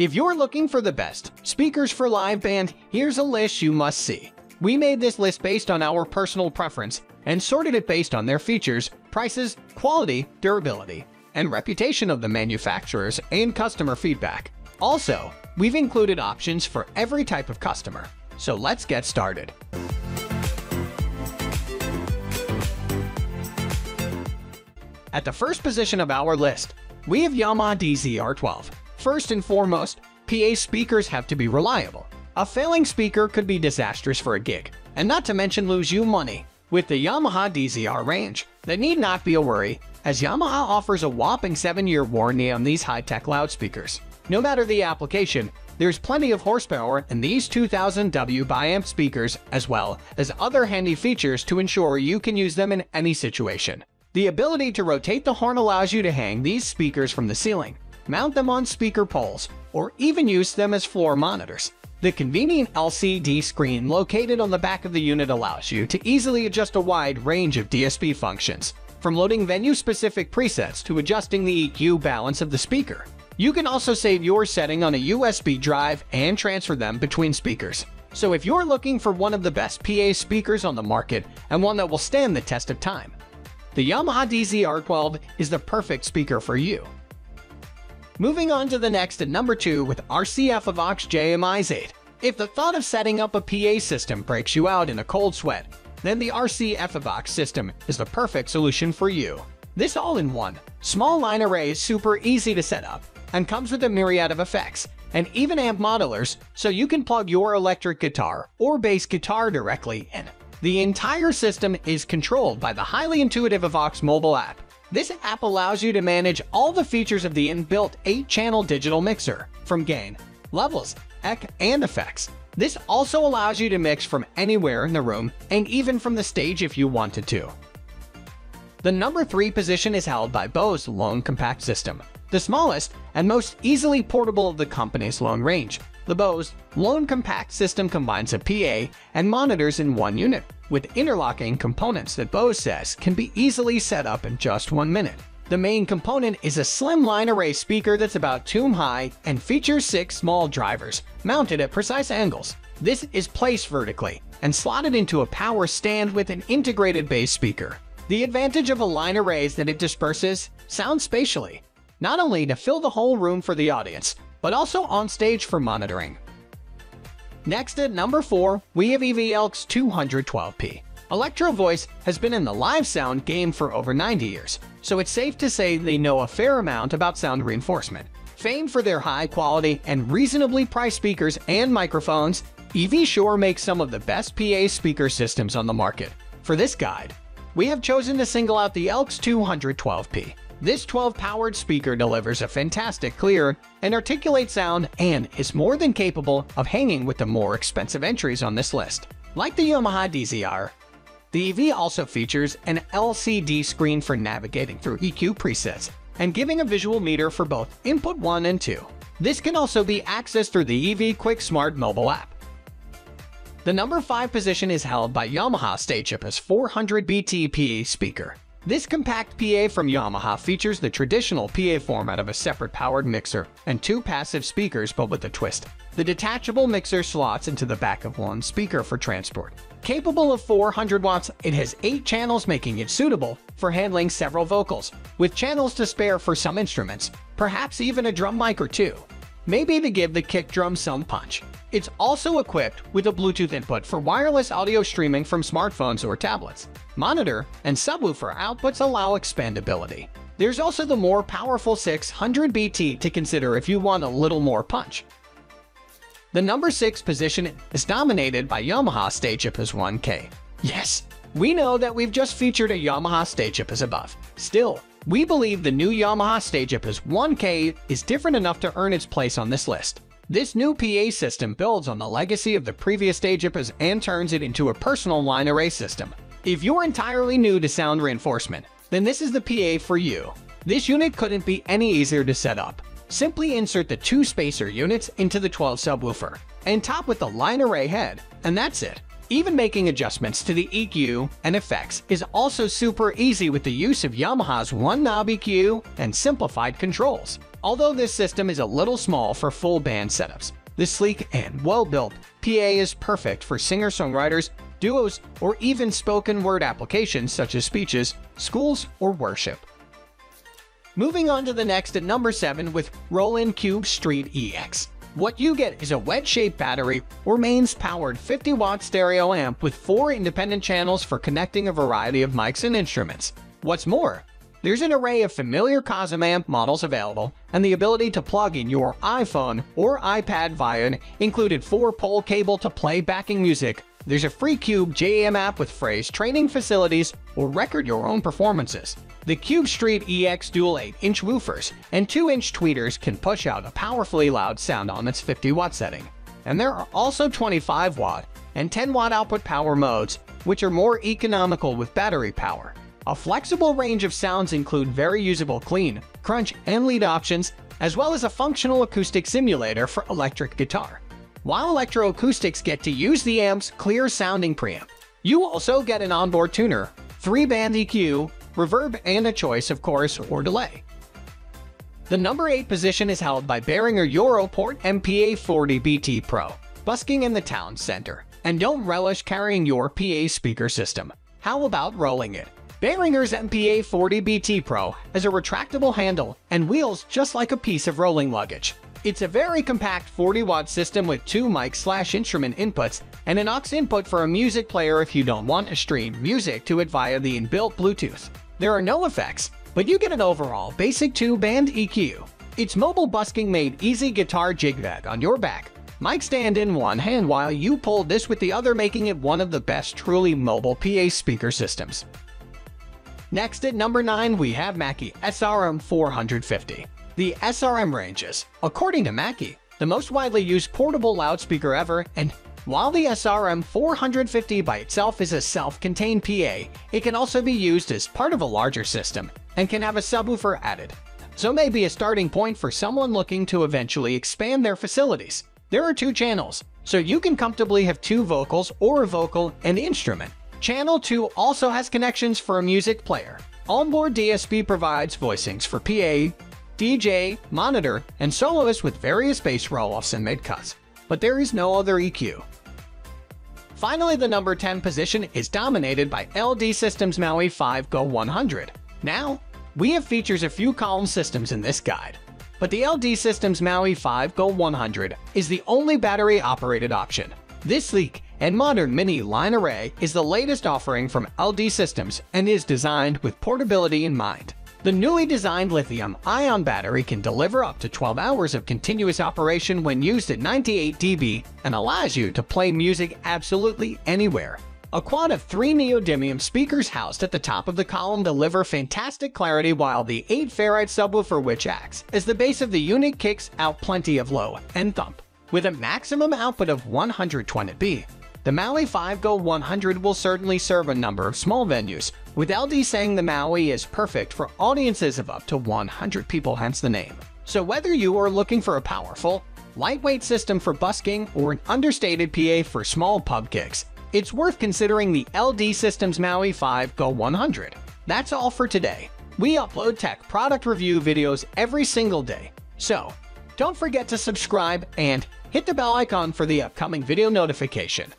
If you're looking for the best speakers for live band, here's a list you must see. We made this list based on our personal preference and sorted it based on their features, prices, quality, durability, and reputation of the manufacturers and customer feedback. Also, we've included options for every type of customer. So let's get started. At the first position of our list, we have Yamaha DZR12. First and foremost, PA speakers have to be reliable. A failing speaker could be disastrous for a gig, and not to mention lose you money. With the Yamaha DZR range, that need not be a worry, as Yamaha offers a whopping 7-year warranty on these high-tech loudspeakers. No matter the application, there's plenty of horsepower in these 2000 W amp speakers as well as other handy features to ensure you can use them in any situation. The ability to rotate the horn allows you to hang these speakers from the ceiling, mount them on speaker poles, or even use them as floor monitors. The convenient LCD screen located on the back of the unit allows you to easily adjust a wide range of DSP functions, from loading venue-specific presets to adjusting the EQ balance of the speaker. You can also save your setting on a USB drive and transfer them between speakers. So if you're looking for one of the best PA speakers on the market and one that will stand the test of time, the Yamaha DZR12 is the perfect speaker for you. Moving on to the next at number 2 with RCF Evox JMIX 8. If the thought of setting up a PA system breaks you out in a cold sweat, then the RCF Evox system is the perfect solution for you. This all-in-one, small line array is super easy to set up and comes with a myriad of effects and even amp modelers so you can plug your electric guitar or bass guitar directly in. The entire system is controlled by the highly intuitive Evox mobile app. This app allows you to manage all the features of the inbuilt 8-channel digital mixer, from gain, levels, EQ, and effects. This also allows you to mix from anywhere in the room and even from the stage if you wanted to. The number 3 position is held by Bose L1 Compact System, the smallest and most easily portable of the company's long range. The Bose L1 Compact System combines a PA and monitors in one unit, with interlocking components that Bose says can be easily set up in just one minute. The main component is a slim line array speaker that's about tomb high and features six small drivers, mounted at precise angles. This is placed vertically and slotted into a power stand with an integrated bass speaker. The advantage of a line array is that it disperses sound spatially, not only to fill the whole room for the audience, but also on stage for monitoring. Next at number 4, we have EV ELX 212p. Electro Voice has been in the live sound game for over 90 years, so it's safe to say they know a fair amount about sound reinforcement. Famed for their high quality and reasonably priced speakers and microphones, EV sure makes some of the best PA speaker systems on the market. For this guide, we have chosen to single out the ELX 212p. This 12-powered speaker delivers a fantastic clear and articulate sound and is more than capable of hanging with the more expensive entries on this list. Like the Yamaha DZR, the EV also features an LCD screen for navigating through EQ presets and giving a visual meter for both input 1 and 2. This can also be accessed through the EV Quick Smart mobile app. The number 5 position is held by Yamaha Stagepas 400 BTP speaker. This compact PA from Yamaha features the traditional PA format of a separate powered mixer and two passive speakers but with a twist. The detachable mixer slots into the back of one speaker for transport. Capable of 400 watts, it has 8 channels making it suitable for handling several vocals, with channels to spare for some instruments, perhaps even a drum mic or two. Maybe to give the kick drum some punch. It's also equipped with a Bluetooth input for wireless audio streaming from smartphones or tablets. Monitor and subwoofer outputs allow expandability. There's also the more powerful 600 BT to consider if you want a little more punch. The number 6 position is dominated by Yamaha Stagepas 1K. Yes, we know that we've just featured a Yamaha Stagepas as above. Still, we believe the new Yamaha Stagepas 1K is different enough to earn its place on this list. This new PA system builds on the legacy of the previous Stagepas and turns it into a personal line array system. If you're entirely new to sound reinforcement, then this is the PA for you. This unit couldn't be any easier to set up. Simply insert the two spacer units into the 12 subwoofer and top with the line array head, and that's it. Even making adjustments to the EQ and effects is also super easy with the use of Yamaha's one knob EQ and simplified controls. Although this system is a little small for full band setups, the sleek and well-built PA is perfect for singer-songwriters, duos, or even spoken word applications such as speeches, schools, or worship. Moving on to the next at number 7 with Roland Cube Street EX. What you get is a wedge-shaped battery or mains-powered 50-watt stereo amp with four independent channels for connecting a variety of mics and instruments. What's more, there's an array of familiar Cosm amp models available, and the ability to plug in your iPhone or iPad via an included 4-pole cable to play backing music. There's a free Cube JAM app with phrase training facilities or record your own performances. The Cube Street EX dual 8-inch woofers and 2-inch tweeters can push out a powerfully loud sound on its 50-watt setting. And there are also 25-watt and 10-watt output power modes, which are more economical with battery power. A flexible range of sounds include very usable clean, crunch, and lead options, as well as a functional acoustic simulator for electric guitar. While electroacoustics get to use the amp's clear-sounding preamp, you also get an onboard tuner, 3-band EQ, reverb, and a choice of chorus or delay. The number 8 position is held by Behringer Europort MPA40 BT Pro, busking in the town center, and don't relish carrying your PA speaker system. How about rolling it? Behringer's MPA40 BT Pro has a retractable handle and wheels just like a piece of rolling luggage. It's a very compact 40-watt system with two mic-slash-instrument inputs and an aux input for a music player if you don't want to stream music to it via the inbuilt Bluetooth. There are no effects, but you get an overall basic 2-band EQ. Its mobile busking made easy guitar jig on your back. Mic stand in one hand while you pull this with the other making it one of the best truly mobile PA speaker systems. Next at number 9 we have Mackie SRM 450. The SRM ranges, according to Mackie, the most widely used portable loudspeaker ever and while the SRM 450 by itself is a self-contained PA, it can also be used as part of a larger system and can have a subwoofer added. So may be a starting point for someone looking to eventually expand their facilities. There are two channels, so you can comfortably have two vocals or a vocal and instrument. Channel 2 also has connections for a music player. Onboard DSP provides voicings for PA, DJ, monitor, and soloist with various bass roll-offs and mid-cuts, but there is no other EQ. Finally, the number 10 position is dominated by LD Systems Maui 5 Go 100. Now, we have features a few column systems in this guide, but the LD Systems Maui 5 Go 100 is the only battery-operated option. This sleek and modern mini line array is the latest offering from LD Systems and is designed with portability in mind. The newly designed lithium-ion battery can deliver up to 12 hours of continuous operation when used at 98 dB and allows you to play music absolutely anywhere. A quad of three neodymium speakers housed at the top of the column deliver fantastic clarity while the 8 ferrite subwoofer which acts as the base of the unit kicks out plenty of low and thump. With a maximum output of 120 dB, the Maui 5 Go 100 will certainly serve a number of small venues, with LD saying the Maui is perfect for audiences of up to 100 people hence the name. So whether you are looking for a powerful, lightweight system for busking or an understated PA for small pub gigs, it's worth considering the LD Systems Maui 5 Go 100. That's all for today. We upload tech product review videos every single day, so don't forget to subscribe and hit the bell icon for the upcoming video notification.